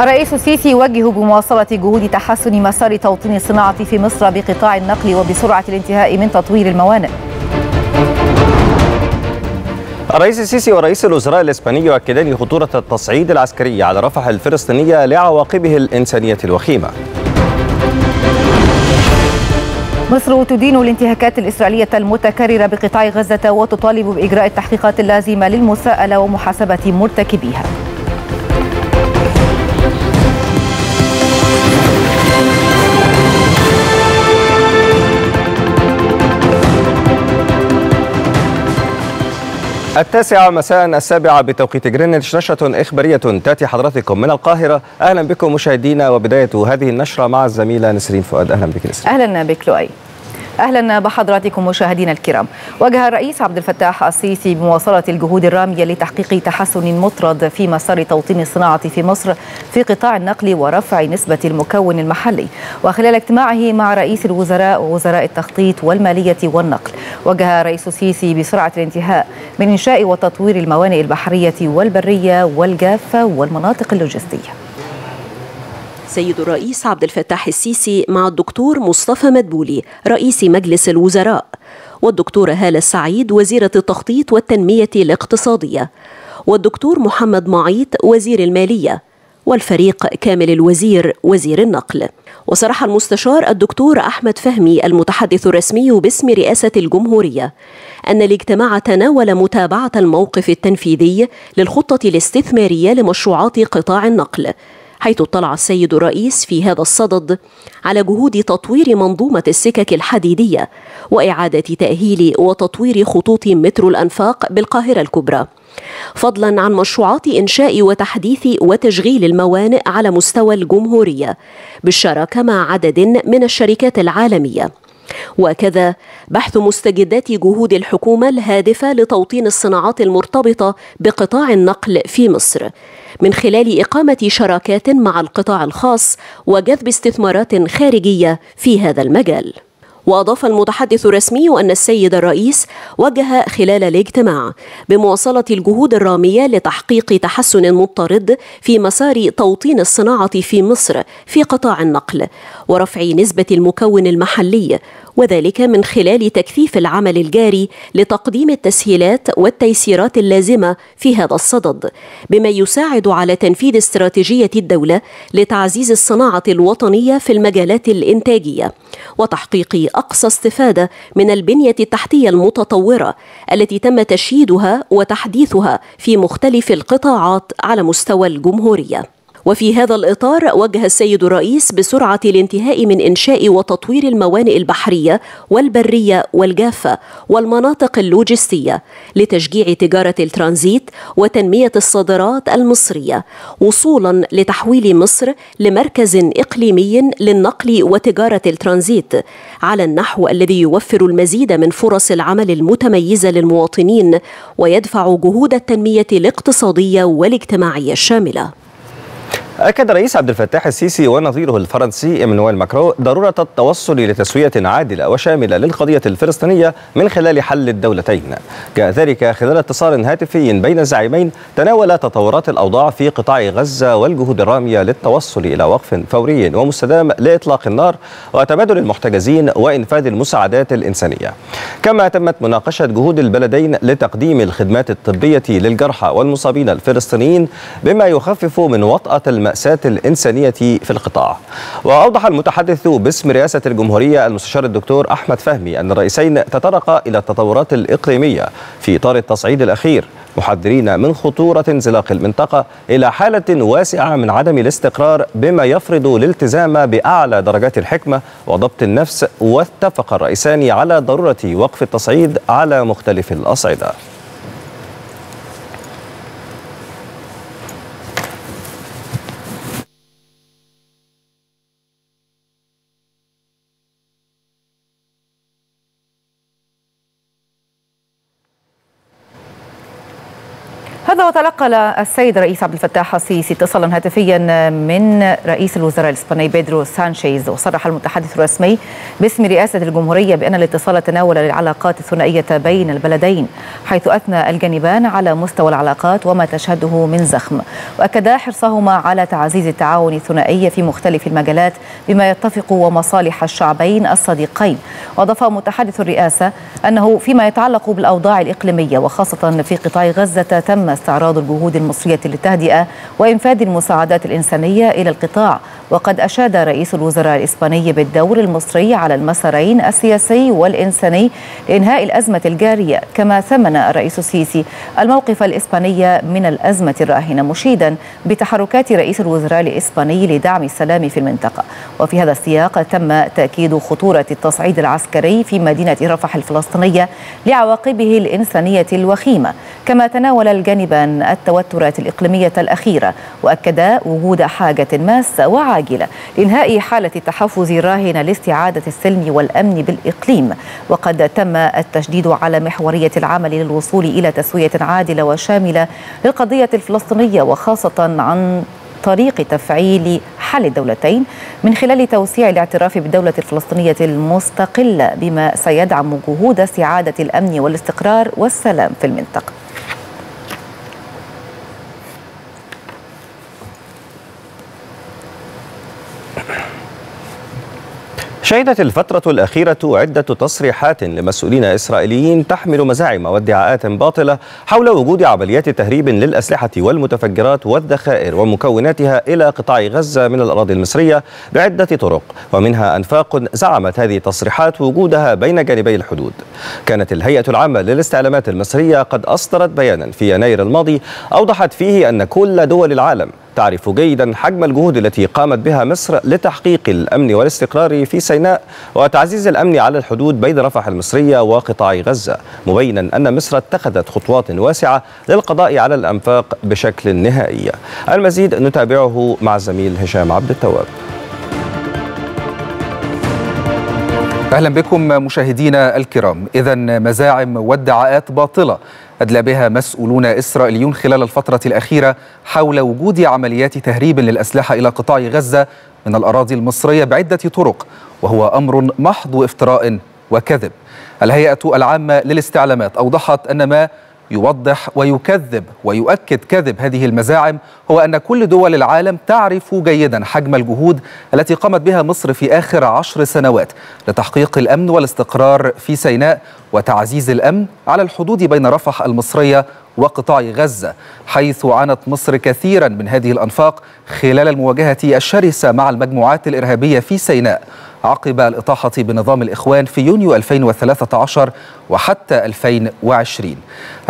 الرئيس السيسي يوجه بمواصلة جهود تحسن مسار توطين الصناعة في مصر بقطاع النقل وبسرعة الانتهاء من تطوير الموانئ. الرئيس السيسي ورئيس الوزراء الإسباني يؤكدان خطورة التصعيد العسكري على رفح الفلسطينية لعواقبه الإنسانية الوخيمة. مصر تدين الانتهاكات الإسرائيلية المتكررة بقطاع غزة وتطالب بإجراء التحقيقات اللازمة للمساءلة ومحاسبة مرتكبيها. التاسعة مساء السابعة بتوقيت جرينتش نشرة إخبارية تأتي حضراتكم من القاهرة. أهلا بكم مشاهدينا وبداية هذه النشرة مع الزميلة نسرين فؤاد. أهلا بك نسرين. أهلا بك لؤي. أهلا بحضراتكم مشاهدينا الكرام. وجه الرئيس عبد الفتاح السيسي بمواصلة الجهود الرامية لتحقيق تحسن مطرد في مسار توطين الصناعة في مصر في قطاع النقل ورفع نسبة المكون المحلي. وخلال اجتماعه مع رئيس الوزراء ووزراء التخطيط والمالية والنقل وجه الرئيس السيسي بسرعة الانتهاء من إنشاء وتطوير الموانئ البحرية والبرية والجافة والمناطق اللوجستية. سيد الرئيس عبد الفتاح السيسي مع الدكتور مصطفى مدبولي رئيس مجلس الوزراء. والدكتورة هالة السعيد وزيرة التخطيط والتنمية الاقتصادية. والدكتور محمد معيط وزير المالية. والفريق كامل الوزير وزير النقل. وصرح المستشار الدكتور أحمد فهمي المتحدث الرسمي باسم رئاسة الجمهورية أن الاجتماع تناول متابعة الموقف التنفيذي للخطة الاستثمارية لمشروعات قطاع النقل. حيث اطلع السيد الرئيس في هذا الصدد على جهود تطوير منظومة السكك الحديدية وإعادة تأهيل وتطوير خطوط مترو الأنفاق بالقاهرة الكبرى. فضلا عن مشروعات إنشاء وتحديث وتشغيل الموانئ على مستوى الجمهورية بالشراكة مع عدد من الشركات العالمية. وكذا بحث مستجدات جهود الحكومة الهادفة لتوطين الصناعات المرتبطة بقطاع النقل في مصر. من خلال إقامة شراكات مع القطاع الخاص وجذب استثمارات خارجية في هذا المجال. وأضاف المتحدث الرسمي أن السيد الرئيس وجه خلال الاجتماع بمواصلة الجهود الرامية لتحقيق تحسن مضطرد في مسار توطين الصناعة في مصر في قطاع النقل ورفع نسبة المكون المحلي وذلك من خلال تكثيف العمل الجاري لتقديم التسهيلات والتيسيرات اللازمة في هذا الصدد بما يساعد على تنفيذ استراتيجية الدولة لتعزيز الصناعة الوطنية في المجالات الإنتاجية وتحقيق أقصى استفادة من البنية التحتية المتطورة التي تم تشييدها وتحديثها في مختلف القطاعات على مستوى الجمهورية. وفي هذا الإطار وجه السيد الرئيس بسرعة الانتهاء من إنشاء وتطوير الموانئ البحرية والبرية والجافة والمناطق اللوجستية لتشجيع تجارة الترانزيت وتنمية الصادرات المصرية وصولا لتحويل مصر لمركز إقليمي للنقل وتجارة الترانزيت على النحو الذي يوفر المزيد من فرص العمل المتميزة للمواطنين ويدفع جهود التنمية الاقتصادية والاجتماعية الشاملة. أكد الرئيس عبد الفتاح السيسي ونظيره الفرنسي إيمانويل ماكرون ضرورة التوصل لتسوية عادلة وشاملة للقضية الفلسطينية من خلال حل الدولتين. جاء ذلك خلال اتصال هاتفي بين الزعيمين تناول تطورات الأوضاع في قطاع غزة والجهود الرامية للتوصل إلى وقف فوري ومستدام لإطلاق النار وتبادل المحتجزين وإنفاذ المساعدات الإنسانية. كما تمت مناقشة جهود البلدين لتقديم الخدمات الطبية للجرحى والمصابين الفلسطينيين بما يخفف من وطأة المأساة الإنسانية في القطاع. وأوضح المتحدث باسم رئاسة الجمهورية المستشار الدكتور أحمد فهمي أن الرئيسين تطرقا إلى التطورات الإقليمية في إطار التصعيد الأخير محذرين من خطورة انزلاق المنطقة إلى حالة واسعة من عدم الاستقرار بما يفرض الالتزام بأعلى درجات الحكمة وضبط النفس واتفق الرئيسان على ضرورة وقف التصعيد على مختلف الأصعدة. وتلقى السيد رئيس عبد الفتاح السيسي اتصالا هاتفيا من رئيس الوزراء الإسباني بيدرو سانشيز. وصرح المتحدث الرسمي باسم رئاسة الجمهورية بأن الاتصال تناول العلاقات الثنائية بين البلدين حيث أثنى الجانبان على مستوى العلاقات وما تشهده من زخم. واكدا حرصهما على تعزيز التعاون الثنائي في مختلف المجالات بما يتفق ومصالح الشعبين الصديقين. وأضاف متحدث الرئاسة أنه فيما يتعلق بالأوضاع الإقليمية وخاصة في قطاع غزة تم استعراض الجهود المصرية للتهدئة وإنفاذ المساعدات الإنسانية إلى القطاع وقد أشاد رئيس الوزراء الإسباني بالدور المصري على المسارين السياسي والإنساني لإنهاء الأزمة الجارية كما ثمن الرئيس السيسي الموقف الإسباني من الأزمة الراهنة مشيدا بتحركات رئيس الوزراء الإسباني لدعم السلام في المنطقة. وفي هذا السياق تم تأكيد خطورة التصعيد العسكري في مدينة رفح الفلسطينية لعواقبه الإنسانية الوخيمة. كما تناول الجانبان التوترات الإقليمية الأخيرة وأكدا وجود حاجة ماسة وعاجلة لإنهاء حالة التحفز الراهنة لاستعادة السلم والأمن بالإقليم. وقد تم التشديد على محورية العمل للوصول إلى تسوية عادلة وشاملة للقضية الفلسطينية وخاصة عن طريق تفعيل حل الدولتين من خلال توسيع الاعتراف بالدولة الفلسطينية المستقلة بما سيدعم جهود استعادة الأمن والاستقرار والسلام في المنطقة. شهدت الفترة الأخيرة عدة تصريحات لمسؤولين إسرائيليين تحمل مزاعم وادعاءات باطلة حول وجود عمليات تهريب للأسلحة والمتفجرات والذخائر ومكوناتها إلى قطاع غزة من الأراضي المصرية بعدة طرق ومنها أنفاق زعمت هذه التصريحات وجودها بين جانبي الحدود. كانت الهيئة العامة للاستعلامات المصرية قد أصدرت بيانا في يناير الماضي أوضحت فيه أن كل دول العالم تعرف جيدا حجم الجهود التي قامت بها مصر لتحقيق الأمن والاستقرار في سيناء وتعزيز الأمن على الحدود بين رفح المصرية وقطاع غزة مبينا أن مصر اتخذت خطوات واسعة للقضاء على الأنفاق بشكل نهائي. المزيد نتابعه مع الزميل هشام عبد التواب. أهلا بكم مشاهدينا الكرام. اذا مزاعم وادعاءات باطلة. أدلى بها مسؤولون إسرائيليون خلال الفترة الأخيرة حول وجود عمليات تهريب للأسلحة إلى قطاع غزة من الأراضي المصرية بعدة طرق وهو أمر محض افتراء وكذب. الهيئة العامة للاستعلامات أوضحت أن ما يوضح ويكذب ويؤكد كذب هذه المزاعم هو أن كل دول العالم تعرف جيدا حجم الجهود التي قامت بها مصر في آخر عشر سنوات لتحقيق الأمن والاستقرار في سيناء وتعزيز الأمن على الحدود بين رفح المصرية وقطاع غزة حيث عانت مصر كثيرا من هذه الأنفاق خلال المواجهة الشرسة مع المجموعات الإرهابية في سيناء. عقب الإطاحة بنظام الإخوان في يونيو 2013 وحتى 2020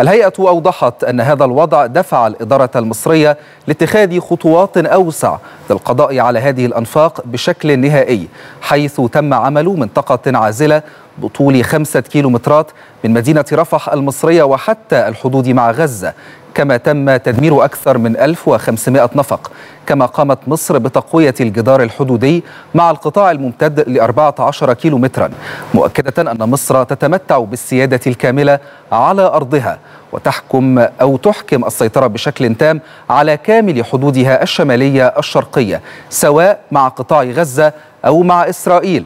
الهيئة أوضحت أن هذا الوضع دفع الإدارة المصرية لاتخاذ خطوات أوسع للقضاء على هذه الأنفاق بشكل نهائي حيث تم عمل منطقة عازلة بطول خمسة كيلومترات من مدينة رفح المصرية وحتى الحدود مع غزة كما تم تدمير أكثر من 1500 نفق كما قامت مصر بتقوية الجدار الحدودي مع القطاع الممتد ل 14 كيلومترا مؤكدة أن مصر تتمتع بالسيادة الكاملة على أرضها وتحكم أو تحكم السيطرة بشكل تام على كامل حدودها الشمالية الشرقية سواء مع قطاع غزة أو مع إسرائيل.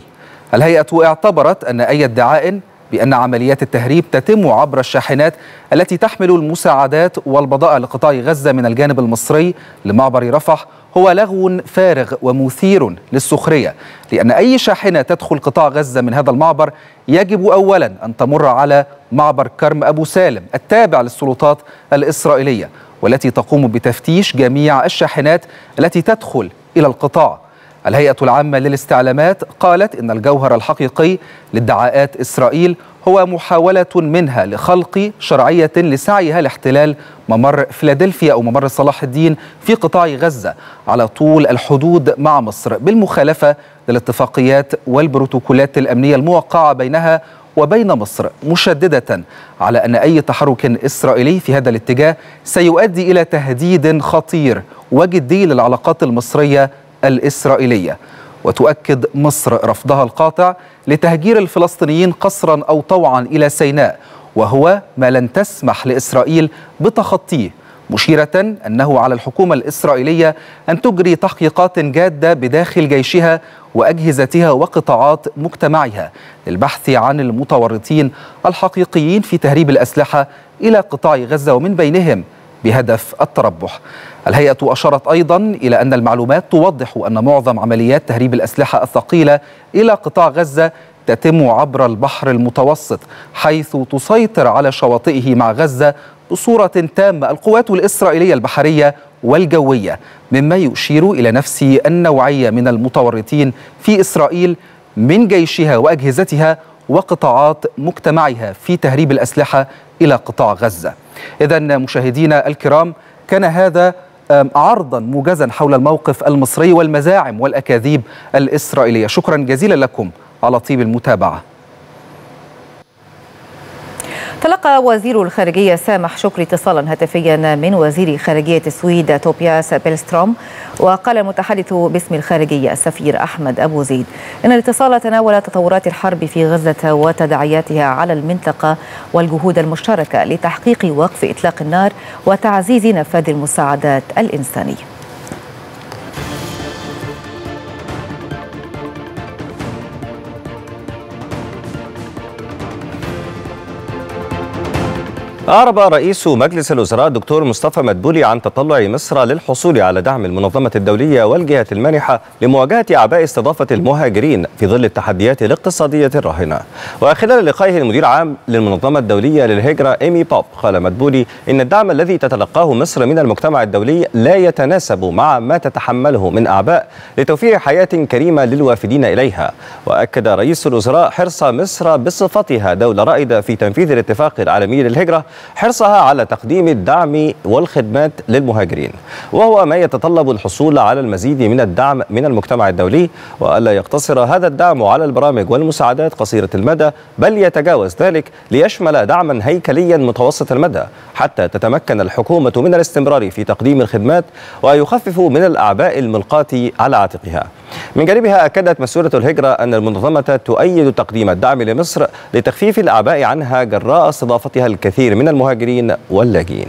الهيئة اعتبرت أن أي ادعاء بأن عمليات التهريب تتم عبر الشاحنات التي تحمل المساعدات والبضائع لقطاع غزة من الجانب المصري لمعبر رفح هو لغو فارغ ومثير للسخرية. لأن أي شاحنة تدخل قطاع غزة من هذا المعبر يجب أولا أن تمر على معبر كرم أبو سالم التابع للسلطات الإسرائيلية والتي تقوم بتفتيش جميع الشاحنات التي تدخل إلى القطاع. الهيئة العامة للاستعلامات قالت إن الجوهر الحقيقي لادعاءات إسرائيل هو محاولة منها لخلق شرعية لسعيها لاحتلال ممر فيلادلفيا أو ممر صلاح الدين في قطاع غزة على طول الحدود مع مصر بالمخالفة للاتفاقيات والبروتوكولات الأمنية الموقعة بينها وبين مصر مشددة على أن أي تحرك إسرائيلي في هذا الاتجاه سيؤدي إلى تهديد خطير وجدي للعلاقات المصرية الإسرائيلية وتؤكد مصر رفضها القاطع لتهجير الفلسطينيين قسرا أو طوعا إلى سيناء وهو ما لن تسمح لإسرائيل بتخطيه مشيرة أنه على الحكومة الإسرائيلية أن تجري تحقيقات جادة بداخل جيشها وأجهزتها وقطاعات مجتمعها للبحث عن المتورطين الحقيقيين في تهريب الأسلحة إلى قطاع غزة ومن بينهم بهدف التربح. الهيئة أشارت أيضا إلى أن المعلومات توضح أن معظم عمليات تهريب الأسلحة الثقيلة إلى قطاع غزة تتم عبر البحر المتوسط حيث تسيطر على شواطئه مع غزة بصورة تامة القوات الإسرائيلية البحرية والجوية مما يشير إلى نفس النوعية من المتورطين في إسرائيل من جيشها وأجهزتها وقطاعات مجتمعها في تهريب الأسلحة إلى قطاع غزة. إذا مشاهدينا الكرام كان هذا عرضا موجزا حول الموقف المصري والمزاعم والأكاذيب الإسرائيلية. شكرا جزيلا لكم على طيب المتابعة. تلقى وزير الخارجية سامح شكري اتصالا هاتفيا من وزير خارجية السويد توبياس بيلستروم وقال المتحدث باسم الخارجية السفير أحمد أبو زيد إن الاتصال تناول تطورات الحرب في غزة وتداعياتها على المنطقة والجهود المشتركة لتحقيق وقف إطلاق النار وتعزيز نفاذ المساعدات الإنسانية. أعرب رئيس مجلس الوزراء الدكتور مصطفى مدبولي عن تطلع مصر للحصول على دعم المنظمة الدولية والجهة المانحة لمواجهة أعباء استضافة المهاجرين في ظل التحديات الاقتصادية الراهنة. وخلال لقائه المدير عام للمنظمة الدولية للهجرة إيمي بوب قال مدبولي إن الدعم الذي تتلقاه مصر من المجتمع الدولي لا يتناسب مع ما تتحمله من أعباء لتوفير حياة كريمة للوافدين إليها. وأكد رئيس الوزراء حرص مصر بصفتها دولة رائدة في تنفيذ الاتفاق العالمي للهجرة حرصها على تقديم الدعم والخدمات للمهاجرين. وهو ما يتطلب الحصول على المزيد من الدعم من المجتمع الدولي وألا يقتصر هذا الدعم على البرامج والمساعدات قصيرة المدى بل يتجاوز ذلك ليشمل دعما هيكليا متوسط المدى حتى تتمكن الحكومة من الاستمرار في تقديم الخدمات ويخفف من الأعباء الملقاة على عاتقها. من جانبها أكدت مسؤولة الهجرة أن المنظمة تؤيد تقديم الدعم لمصر لتخفيف الأعباء عنها جراء استضافتها الكثير من المهاجرين واللاجئين.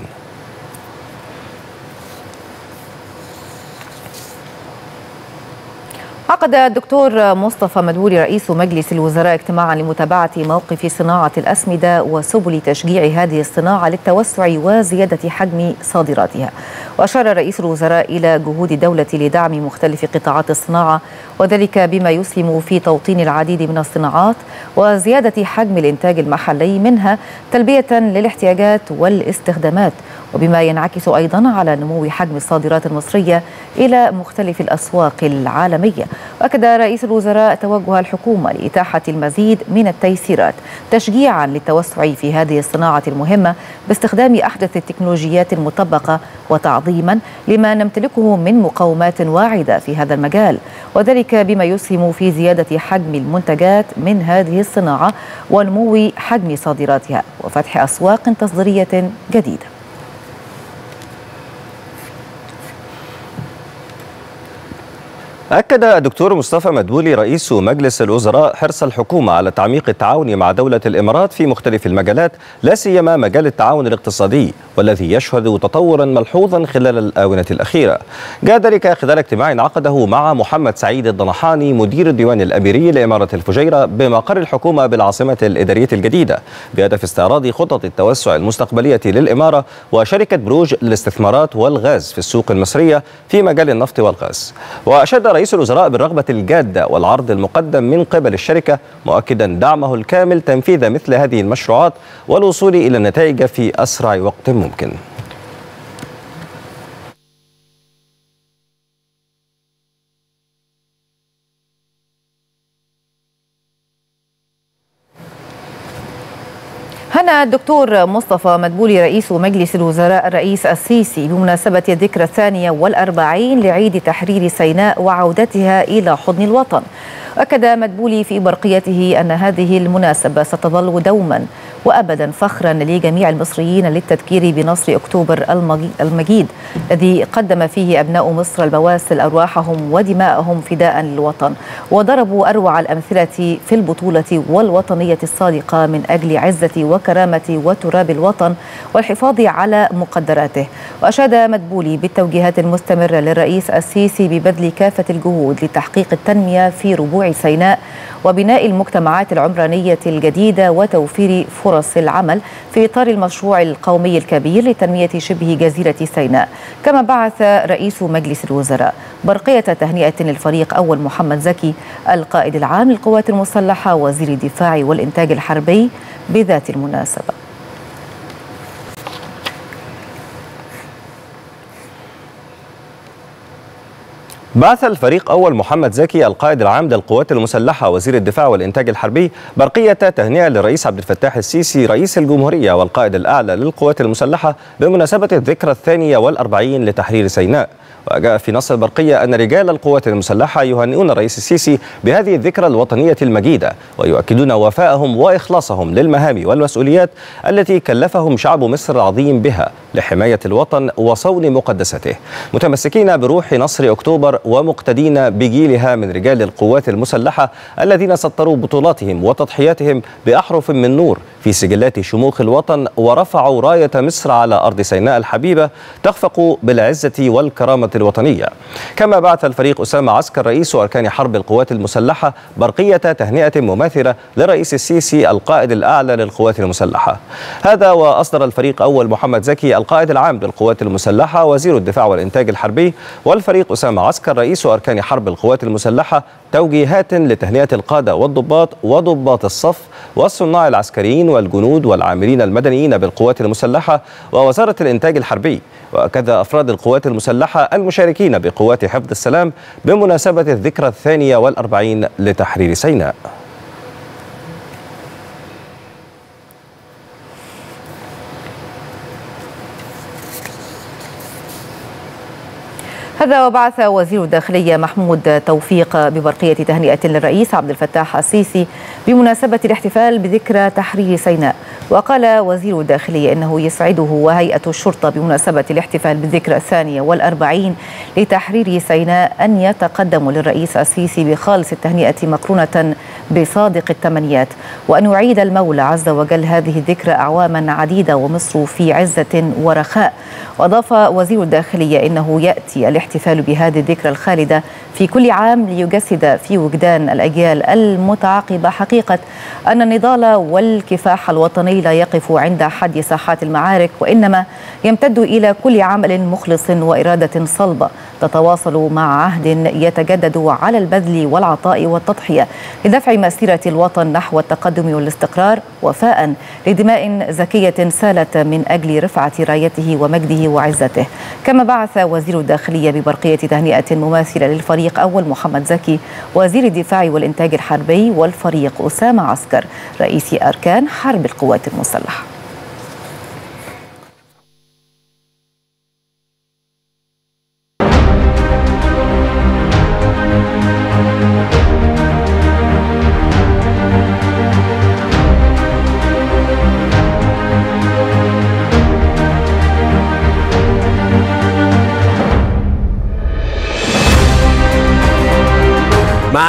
عقد الدكتور مصطفى مدبولي رئيس مجلس الوزراء اجتماعا لمتابعة موقف صناعة الأسمدة وسبل تشجيع هذه الصناعة للتوسع وزيادة حجم صادراتها. وأشار رئيس الوزراء إلى جهود الدولة لدعم مختلف قطاعات الصناعة وذلك بما يسهم في توطين العديد من الصناعات وزيادة حجم الإنتاج المحلي منها تلبية للاحتياجات والاستخدامات. وبما ينعكس أيضا على نمو حجم الصادرات المصرية إلى مختلف الأسواق العالمية. وأكد رئيس الوزراء توجه الحكومة لإتاحة المزيد من التيسيرات تشجيعا للتوسع في هذه الصناعة المهمة باستخدام أحدث التكنولوجيات المطبقة وتعظيما لما نمتلكه من مقومات واعدة في هذا المجال. وذلك بما يسهم في زيادة حجم المنتجات من هذه الصناعة ونمو حجم صادراتها وفتح أسواق تصديرية جديدة. أكد الدكتور مصطفى مدبولي رئيس مجلس الوزراء حرص الحكومة على تعميق التعاون مع دولة الإمارات في مختلف المجالات لا سيما مجال التعاون الاقتصادي. والذي يشهد تطورا ملحوظا خلال الآونة الأخيرة. جاء ذلك خلال اجتماع عقده مع محمد سعيد الضنحاني مدير الديوان الأميري لإمارة الفجيرة بمقر الحكومة بالعاصمة الإدارية الجديدة. بهدف استعراض خطط التوسع المستقبلية للإمارة وشركة بروج للاستثمارات والغاز في السوق المصرية في مجال النفط والغاز. وأشاد رئيس الوزراء بالرغبة الجادة والعرض المقدم من قبل الشركة مؤكدا دعمه الكامل تنفيذ مثل هذه المشروعات والوصول إلى النتائج في أسرع وقت ممكن. هنأ الدكتور مصطفى مدبولي رئيس مجلس الوزراء الرئيس السيسي بمناسبة الذكرى الثانية والأربعين لعيد تحرير سيناء وعودتها إلى حضن الوطن. أكد مدبولي في برقيته أن هذه المناسبة ستظل دوما. وأبدا فخرا لجميع المصريين للتذكير بنصر أكتوبر المجيد الذي قدم فيه أبناء مصر البواسل أرواحهم ودماءهم فداء للوطن. وضربوا أروع الأمثلة في البطولة والوطنية الصادقة من أجل عزة وكرامة وتراب الوطن والحفاظ على مقدراته. وأشاد مدبولي بالتوجيهات المستمرة للرئيس السيسي ببذل كافة الجهود لتحقيق التنمية في ربوع سيناء وبناء المجتمعات العمرانية الجديدة وتوفير فرص العمل في إطار المشروع القومي الكبير لتنمية شبه جزيرة سيناء. كما بعث رئيس مجلس الوزراء برقية تهنئة للفريق أول محمد زكي القائد العام للقوات المسلحة وزير الدفاع والإنتاج الحربي بذات المناسبة. بعث الفريق أول محمد زكي القائد العام للقوات المسلحة وزير الدفاع والإنتاج الحربي برقية تهنئة للرئيس عبد الفتاح السيسي رئيس الجمهورية والقائد الأعلى للقوات المسلحة بمناسبة الذكرى الثانية والأربعين لتحرير سيناء. وجاء في نص البرقية أن رجال القوات المسلحة يهنئون الرئيس السيسي بهذه الذكرى الوطنية المجيدة ويؤكدون وفائهم وإخلاصهم للمهام والمسؤوليات التي كلفهم شعب مصر العظيم بها لحماية الوطن وصون مقدساته متمسكين بروح نصر أكتوبر ومقتدين بجيلها من رجال القوات المسلحة الذين سطروا بطولاتهم وتضحياتهم بأحرف من نور في سجلات شموخ الوطن ورفعوا راية مصر على أرض سيناء الحبيبة تخفق بالعزة والكرامة الوطنية. كما بعث الفريق أسامة عسكر رئيس أركان حرب القوات المسلحة برقية تهنئة مماثلة لرئيس السيسي القائد الأعلى للقوات المسلحة. هذا وأصدر الفريق أول محمد زكي القائد العام للقوات المسلحة وزير الدفاع والإنتاج الحربي والفريق أسامة عسكر رئيس أركان حرب القوات المسلحة توجيهات لتهنئة القادة والضباط وضباط الصف والصناع العسكريين والجنود والعاملين المدنيين بالقوات المسلحة ووزارة الإنتاج الحربي. وكذا أفراد القوات المسلحة المشاركين بقوات حفظ السلام بمناسبة الذكرى الثانية والأربعين لتحرير سيناء. هذا وبعث وزير الداخلية محمود توفيق ببرقية تهنئة للرئيس عبد الفتاح السيسي بمناسبة الاحتفال بذكرى تحرير سيناء. وقال وزير الداخلية إنه يسعده وهيئة الشرطة بمناسبة الاحتفال بالذكرى الثانية والأربعين لتحرير سيناء أن يتقدموا للرئيس السيسي بخالص التهنئة مقرونة بصادق التمنيات. وأن يعيد المولى عز وجل هذه الذكرى أعواما عديدة ومصر في عزة ورخاء. وأضاف وزير الداخلية إنه يأتي الاحتفال بهذه الذكرى الخالدة في كل عام ليجسد في وجدان الأجيال المتعاقبة حقيقة أن النضال والكفاح الوطني لا يقف عند حد ساحات المعارك وإنما يمتد إلى كل عمل مخلص وإرادة صلبة. تتواصل مع عهد يتجدد على البذل والعطاء والتضحية لدفع مسيرة الوطن نحو التقدم والاستقرار وفاء لدماء زكية سالت من أجل رفعة رايته ومجده وعزته. كما بعث وزير الداخلية ببرقية تهنئة مماثلة للفريق أول محمد زكي وزير الدفاع والإنتاج الحربي والفريق أسامة عسكر رئيس أركان حرب القوات المسلحة.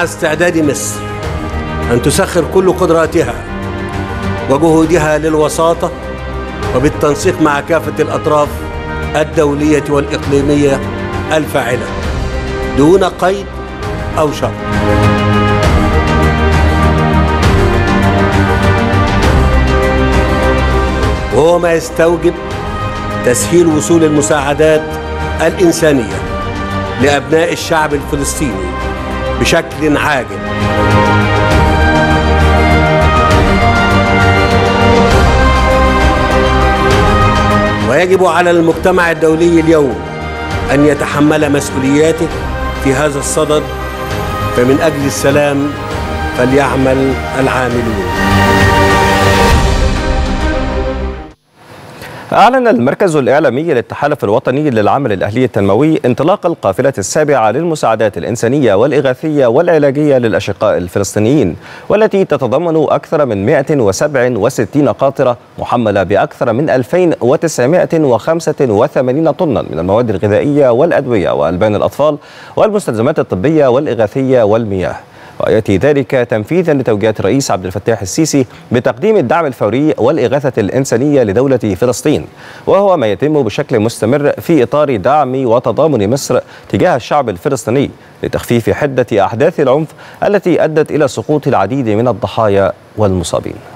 استعداد مصر أن تسخر كل قدراتها وجهودها للوساطة وبالتنسيق مع كافة الأطراف الدولية والإقليمية الفاعلة دون قيد أو شرط. وهو ما يستوجب تسهيل وصول المساعدات الإنسانية لأبناء الشعب الفلسطيني. بشكل عاجل. ويجب على المجتمع الدولي اليوم أن يتحمل مسؤولياته في هذا الصدد فمن أجل السلام فليعمل العاملون. أعلن المركز الإعلامي للتحالف الوطني للعمل الأهلي التنموي انطلاق القافلة السابعة للمساعدات الإنسانية والإغاثية والعلاجية للأشقاء الفلسطينيين والتي تتضمن أكثر من 167 قاطرة محملة بأكثر من 2985 طنا من المواد الغذائية والأدوية وألبان الأطفال والمستلزمات الطبية والإغاثية والمياه. ويأتي ذلك تنفيذا لتوجيهات الرئيس عبد الفتاح السيسي بتقديم الدعم الفوري والإغاثة الإنسانية لدولة فلسطين وهو ما يتم بشكل مستمر في إطار دعم وتضامن مصر تجاه الشعب الفلسطيني لتخفيف حدة أحداث العنف التي أدت إلى سقوط العديد من الضحايا والمصابين.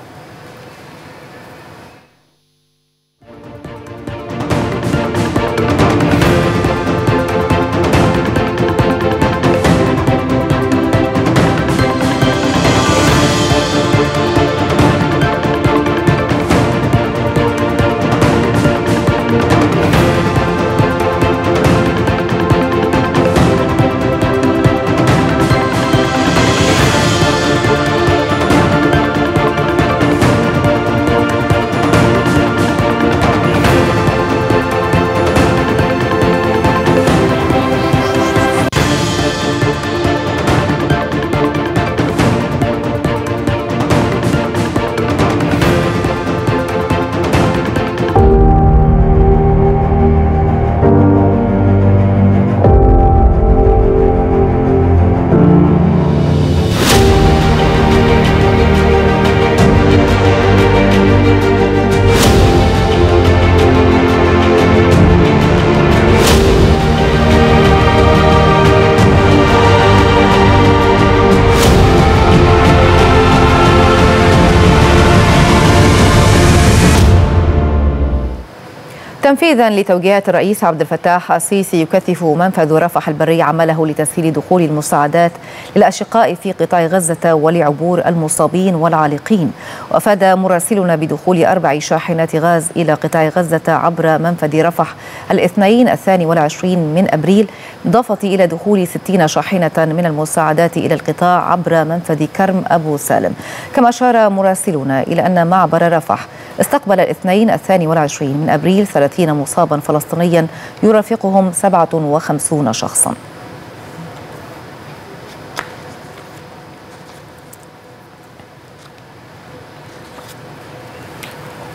تنفيذا لتوجيهات الرئيس عبد الفتاح السيسي يكثف منفذ رفح البري عمله لتسهيل دخول المساعدات للأشقاء في قطاع غزة ولعبور المصابين والعالقين. وأفاد مراسلنا بدخول أربع شاحنات غاز إلى قطاع غزة عبر منفذ رفح الاثنين الثاني والعشرين من أبريل إضافة إلى دخول ستين شاحنة من المساعدات إلى القطاع عبر منفذ كرم أبو سالم. كما أشار مراسلنا إلى أن معبر رفح استقبل الاثنين الثاني والعشرين من أبريل 30 مصابا فلسطينيا يرافقهم 57 شخصا.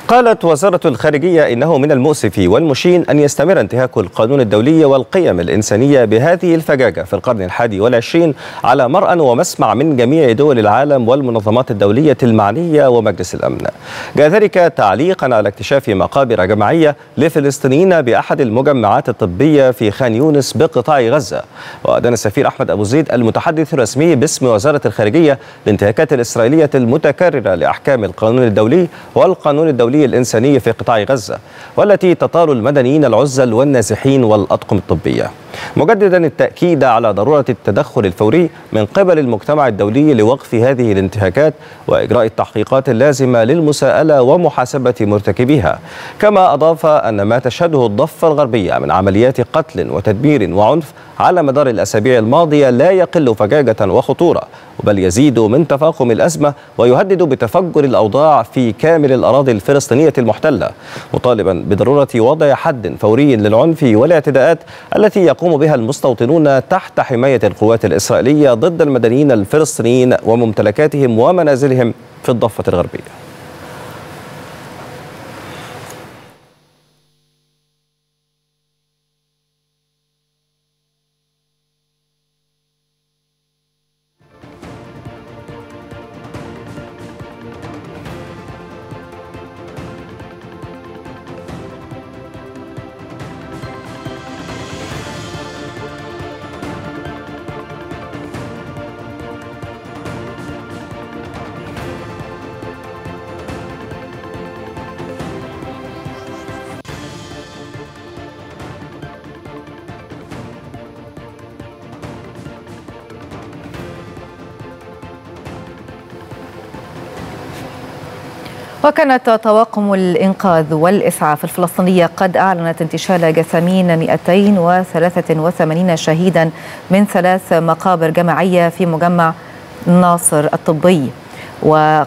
قالت وزارة الخارجية إنه من المؤسف والمشين أن يستمر انتهاك القانون الدولي والقيم الإنسانية بهذه الفجاجة في القرن الحادي والعشرين على مرأى ومسمع من جميع دول العالم والمنظمات الدولية المعنية ومجلس الأمن. جاء ذلك تعليقا على اكتشاف مقابر جماعية لفلسطينيين بأحد المجمعات الطبية في خان يونس بقطاع غزة. وأدان السفير أحمد أبو زيد المتحدث الرسمي باسم وزارة الخارجية الانتهاكات الإسرائيلية المتكررة لأحكام القانون الدولي والقانون الدولي الإنساني في قطاع غزة والتي تطال المدنيين العزل والنازحين والأطقم الطبية. مجددا التأكيد على ضرورة التدخل الفوري من قبل المجتمع الدولي لوقف هذه الانتهاكات وإجراء التحقيقات اللازمة للمساءلة ومحاسبة مرتكبيها. كما أضاف أن ما تشهده الضفة الغربية من عمليات قتل وتدمير وعنف على مدار الأسابيع الماضية لا يقل فجاجة وخطورة بل يزيد من تفاقم الأزمة ويهدد بتفجر الأوضاع في كامل الأراضي الفلسطينية المحتلة مطالبا بضرورة وضع حد فوري للعنف والاعتداءات التي يقوم بها المستوطنون تحت حماية القوات الإسرائيلية ضد المدنيين الفلسطينيين وممتلكاتهم ومنازلهم في الضفة الغربية. وكانت طواقم الإنقاذ والإسعاف الفلسطينية قد أعلنت انتشال جثامين 283 شهيدا من ثلاث مقابر جماعية في مجمع ناصر الطبي. ومن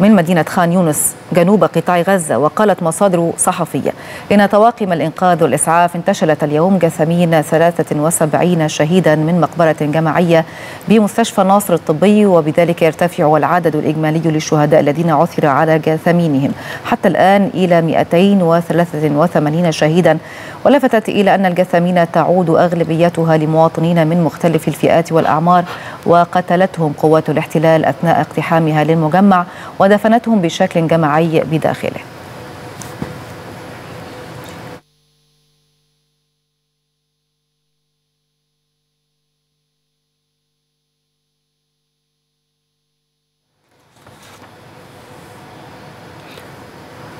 مدينة خان يونس جنوب قطاع غزة وقالت مصادر صحفية إن طواقم الإنقاذ والإسعاف انتشلت اليوم جثمين 73 شهيدا من مقبرة جماعية بمستشفى ناصر الطبي وبذلك يرتفع العدد الإجمالي للشهداء الذين عثر على جثامينهم. حتى الآن إلى 283 شهيدا ولفتت إلى أن الجثامين تعود أغلبيتها لمواطنين من مختلف الفئات والأعمار وقتلتهم قوات الاحتلال أثناء اقتحامها للمجمع ودفنتهم بشكل جماعي بداخله.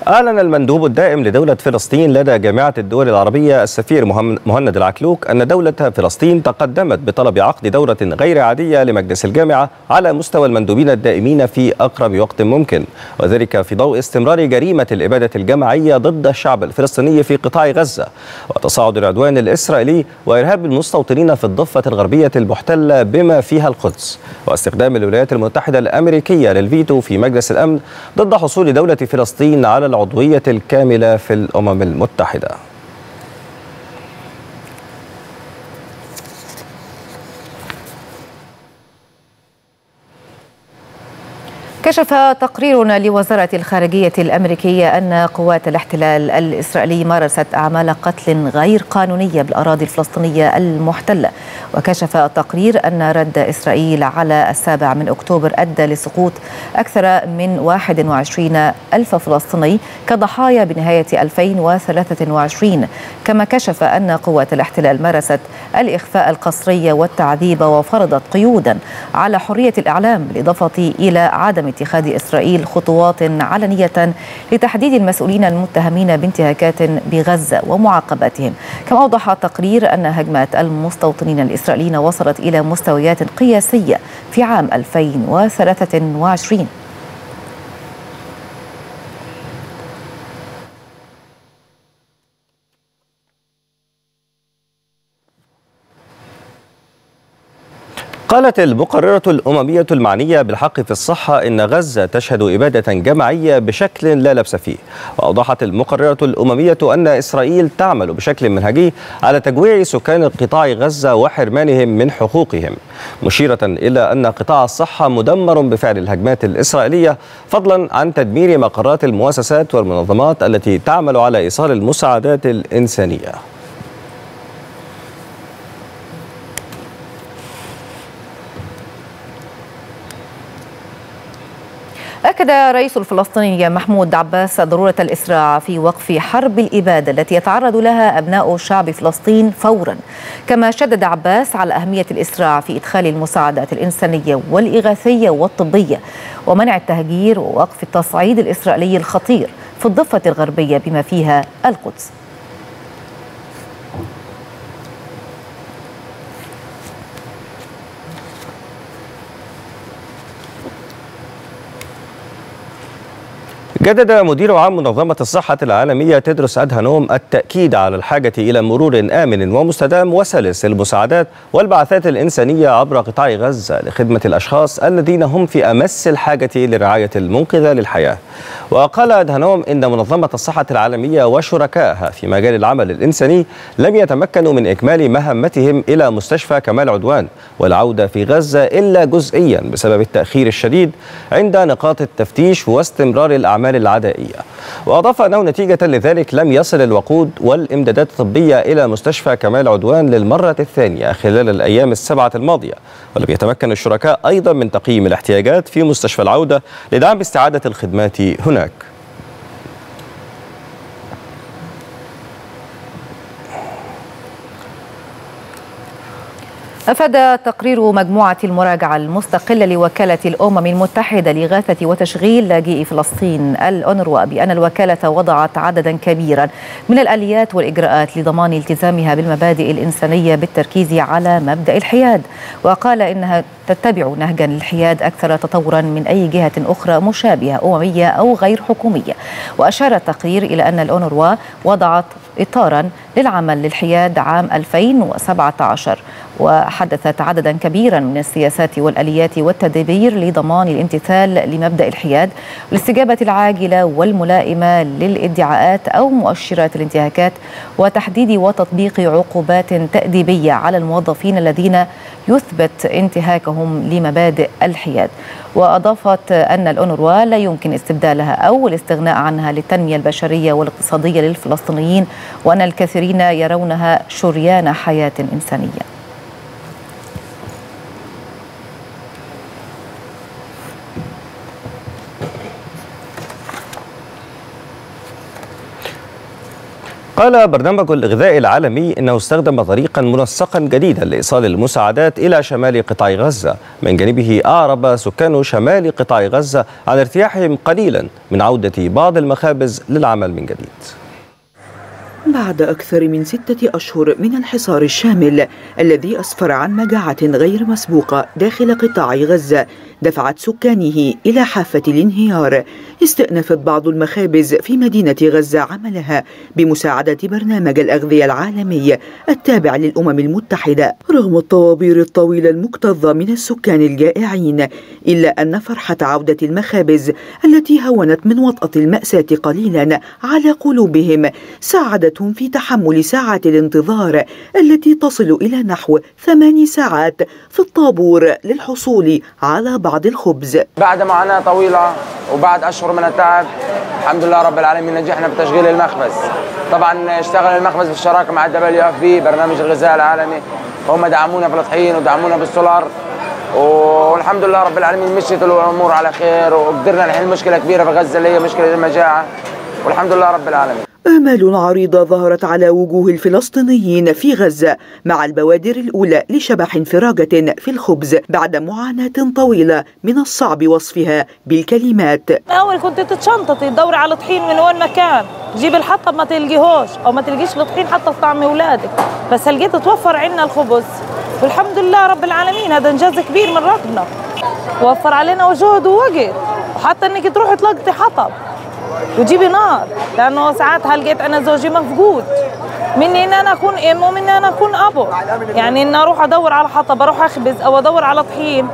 أعلن المندوب الدائم لدولة فلسطين لدى جامعة الدول العربية السفير مهند العكلوك أن دولة فلسطين تقدمت بطلب عقد دورة غير عادية لمجلس الجامعة على مستوى المندوبين الدائمين في أقرب وقت ممكن وذلك في ضوء استمرار جريمة الإبادة الجماعية ضد الشعب الفلسطيني في قطاع غزة وتصاعد العدوان الإسرائيلي وإرهاب المستوطنين في الضفة الغربية المحتلة بما فيها القدس واستخدام الولايات المتحدة الأمريكية للفيتو في مجلس الأمن ضد حصول دولة فلسطين على العضوية الكاملة في الأمم المتحدة. كشف تقرير لوزارة الخارجية الأمريكية أن قوات الاحتلال الإسرائيلي مارست أعمال قتل غير قانونية بالأراضي الفلسطينية المحتلة. وكشف تقرير أن رد إسرائيل على السابع من أكتوبر أدى لسقوط أكثر من 21 ألف فلسطيني كضحايا بنهاية 2023 كما كشف أن قوات الاحتلال مارست الإخفاء القسري والتعذيب وفرضت قيودا على حرية الإعلام بالإضافة إلى عدم اتخاذ إسرائيل خطوات علنية لتحديد المسؤولين المتهمين بانتهاكات بغزة ومعاقبتهم كما أوضح التقرير أن هجمات المستوطنين الإسرائيليين وصلت إلى مستويات قياسية في عام 2023 قالت المقررة الأممية المعنية بالحق في الصحة إن غزة تشهد إبادة جماعية بشكل لا لبس فيه. وأوضحت المقررة الأممية أن إسرائيل تعمل بشكل منهجي على تجويع سكان قطاع غزة وحرمانهم من حقوقهم. مشيرة إلى أن قطاع الصحة مدمر بفعل الهجمات الإسرائيلية فضلا عن تدمير مقرات المؤسسات والمنظمات التي تعمل على إيصال المساعدات الإنسانية. أكد رئيس الفلسطيني محمود عباس ضرورة الإسراع في وقف حرب الإبادة التي يتعرض لها أبناء شعب فلسطين فورا. كما شدد عباس على أهمية الإسراع في إدخال المساعدات الإنسانية والإغاثية والطبية ومنع التهجير ووقف التصعيد الإسرائيلي الخطير في الضفة الغربية بما فيها القدس. جدد مدير عام منظمة الصحة العالمية تدرس أدهانوم التأكيد على الحاجة إلى مرور آمن ومستدام وسلس للمساعدات والبعثات الإنسانية عبر قطاع غزة لخدمة الأشخاص الذين هم في أمس الحاجة للرعاية المنقذة للحياة. وقال أدهانوم إن منظمة الصحة العالمية وشركائها في مجال العمل الإنساني لم يتمكنوا من إكمال مهمتهم إلى مستشفى كمال عدوان والعودة في غزة إلا جزئيا بسبب التأخير الشديد عند نقاط التفتيش واستمرار الأعمال العدائية وأضاف أنه نتيجة لذلك لم يصل الوقود والإمدادات الطبية إلى مستشفى كمال عدوان للمرة الثانية خلال الأيام السبعة الماضية. ولم يتمكن الشركاء أيضا من تقييم الاحتياجات في مستشفى العودة لدعم استعادة الخدمات هناك. أفاد تقرير مجموعة المراجعة المستقلة لوكالة الأمم المتحدة لإغاثة وتشغيل لاجئي فلسطين الأونروا بأن الوكالة وضعت عددا كبيرا من الآليات والإجراءات لضمان التزامها بالمبادئ الإنسانية بالتركيز على مبدأ الحياد. وقال إنها تتبع نهجا الحياد أكثر تطورا من أي جهة أخرى مشابهة أممية أو غير حكومية. وأشار التقرير إلى أن الأونروا وضعت إطارا للعمل للحياد عام 2017 وحدثت عددا كبيرا من السياسات والآليات والتدابير لضمان الامتثال لمبدأ الحياد والاستجابة العاجلة والملائمة للادعاءات أو مؤشرات الانتهاكات وتحديد وتطبيق عقوبات تأديبية على الموظفين الذين يثبت انتهاكهم لمبادئ الحياد. وأضافت أن الأونروا لا يمكن استبدالها أو الاستغناء عنها للتنمية البشرية والاقتصادية للفلسطينيين وأن الكثيرين يرونها شريان حياة إنسانية. قال برنامج الإغذاء العالمي إنه استخدم طريقا منسقا جديدا لإيصال المساعدات إلى شمال قطاع غزة. من جانبه أعرب سكان شمال قطاع غزة عن ارتياحهم قليلا من عودة بعض المخابز للعمل من جديد. بعد أكثر من ستة أشهر من الحصار الشامل الذي أسفر عن مجاعة غير مسبوقة داخل قطاع غزة دفعت سكانه إلى حافة الانهيار. استأنفت بعض المخابز في مدينة غزة عملها بمساعدة برنامج الأغذية العالمي التابع للأمم المتحدة. رغم الطوابير الطويلة المكتظة من السكان الجائعين إلا أن فرحة عودة المخابز التي هونت من وطأة المأساة قليلا على قلوبهم ساعدتهم في تحمل ساعات الانتظار التي تصل إلى نحو ثماني ساعات في الطابور للحصول على بعض الخبز. بعد معاناة طويلة وبعد أشهر من التعب الحمد لله رب العالمين نجحنا في تشغيل المخبز. طبعا اشتغل المخبز بالشراكة مع ال WFP برنامج الغذاء العالمي. هم دعمونا في الطحين ودعمونا بالسولار. والحمد لله رب العالمين مشيت الأمور على خير وقدرنا نحل مشكلة كبيرة في غزة اللي هي مشكلة المجاعة. والحمد لله رب العالمين. آمال عريضة ظهرت على وجوه الفلسطينيين في غزة مع البوادر الأولى لشبح انفراجة في الخبز بعد معاناة طويلة من الصعب وصفها بالكلمات. أول كنت تتشنططي تدوري على طحين من وين ما كان. جيب الحطب ما تلقيهوش أو ما تلقيش الطحين حتى طعم أولادك بس لقيت توفر عنا الخبز. والحمد لله رب العالمين هذا إنجاز كبير من ربنا. وفر علينا جهد ووقت. وحتى إنك تروحي تلقطي حطب. وجيبي نار لأنه ساعاتها لقيت أنا زوجي مفقود. مني ان أنا أكون ام ومني أنا أكون أبو. يعني ان أروح أدور على حطب أروح أخبز أو أدور على طحين.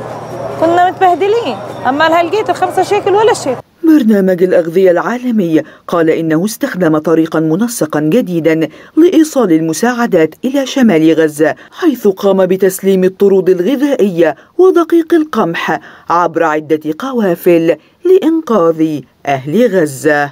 كنا متبهدلين. أما لها لقيت الخمسة شيكل ولا شيء برنامج الأغذية العالمي. قال إنه استخدم طريقا منسقا جديدا لإيصال المساعدات إلى شمال غزة حيث قام بتسليم الطرود الغذائية ودقيق القمح عبر عدة قوافل. لإنقاذ أهل غزة.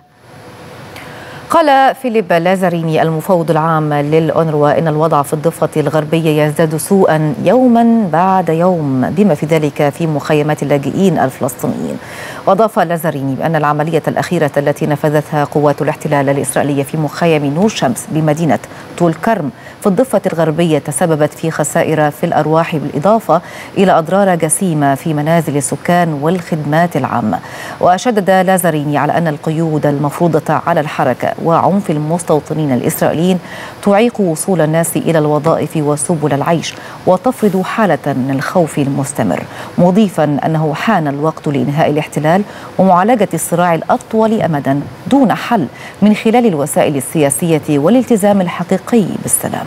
قال فيليب لازاريني المفوض العام للأونروا إن الوضع في الضفة الغربية يزداد سوءا يوما بعد يوم بما في ذلك في مخيمات اللاجئين الفلسطينيين. وأضاف لازاريني بأن العملية الأخيرة التي نفذتها قوات الاحتلال الإسرائيلية في مخيم نور شمس بمدينة طول كرم في الضفة الغربية تسببت في خسائر في الأرواح بالإضافة إلى أضرار جسيمة في منازل السكان والخدمات العامة. وشدد لازاريني على أن القيود المفروضة على الحركة وعنف المستوطنين الإسرائيليين تعيق وصول الناس إلى الوظائف وسبل العيش وتفرض حالة من الخوف المستمر مضيفا أنه حان الوقت لإنهاء الاحتلال ومعالجة الصراع الأطول أمدا دون حل من خلال الوسائل السياسية والالتزام الحقيقي بالسلام.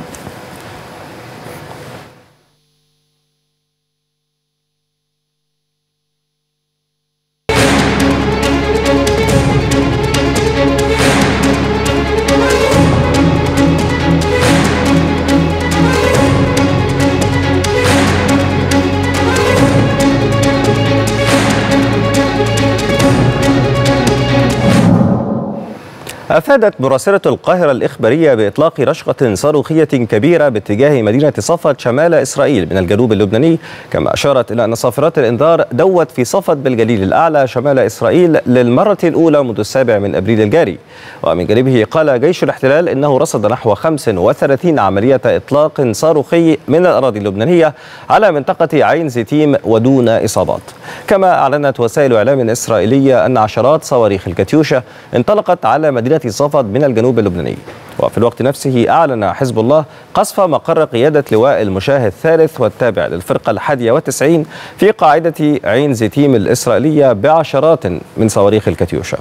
أفادت مراسلة القاهرة الإخبارية بإطلاق رشقة صاروخية كبيرة باتجاه مدينة صفد شمال إسرائيل من الجنوب اللبناني. كما أشارت إلى أن صافرات الإنذار دوت في صفد بالجليل الأعلى شمال إسرائيل للمرة الأولى منذ السابع من أبريل الجاري. ومن جانبه قال جيش الاحتلال إنه رصد نحو 35 عملية إطلاق صاروخي من الأراضي اللبنانية على منطقة عين زيتيم ودون إصابات. كما أعلنت وسائل إعلام إسرائيلية أن عشرات صواريخ الكاتيوشا انطلقت على مدينة صفد من الجنوب اللبناني. وفي الوقت نفسه أعلن حزب الله قصف مقر قيادة لواء المشاه الثالث والتابع للفرقة الحادية والتسعين في قاعدة عين زيتيم الإسرائيلية بعشرات من صواريخ الكاتيوشا.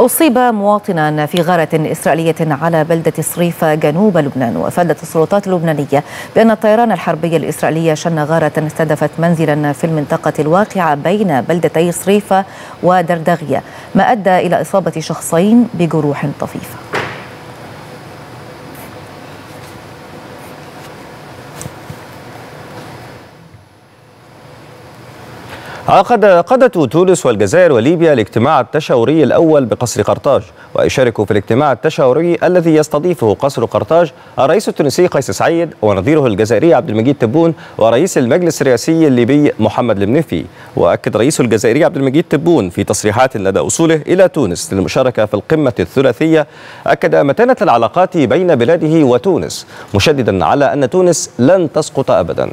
أصيب مواطنا في غارة إسرائيلية على بلدة صريفة جنوب لبنان وأفادت السلطات اللبنانية بأن الطيران الحربي الإسرائيلي شن غارة استهدفت منزلا في المنطقة الواقعة بين بلدتي صريفة ودردغية ما أدى إلى إصابة شخصين بجروح طفيفة. عقد قادة تونس والجزائر وليبيا الاجتماع التشاوري الأول بقصر قرطاج ويشارك في الاجتماع التشاوري الذي يستضيفه قصر قرطاج الرئيس التونسي قيس سعيد ونظيره الجزائري عبد المجيد تبون ورئيس المجلس الرئاسي الليبي محمد المنفي. وأكد رئيس الجزائري عبد المجيد تبون في تصريحات لدى وصوله إلى تونس للمشاركة في القمة الثلاثية. أكد متانة العلاقات بين بلاده وتونس مشددا على أن تونس لن تسقط أبدا.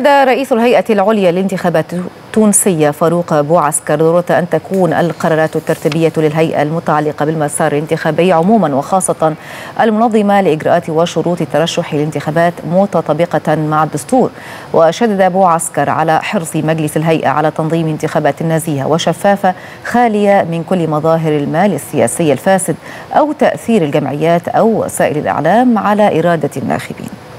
أكد رئيس الهيئة العليا للانتخابات التونسية فاروق بوعسكر ضرورة أن تكون القرارات الترتيبية للهيئة المتعلقة بالمسار الانتخابي عموما وخاصة المنظمة لإجراءات وشروط الترشح للانتخابات متطابقة مع الدستور. وشدد بوعسكر على حرص مجلس الهيئة على تنظيم انتخابات نزيهة وشفافة خالية من كل مظاهر المال السياسي الفاسد أو تأثير الجمعيات أو وسائل الإعلام على إرادة الناخبين.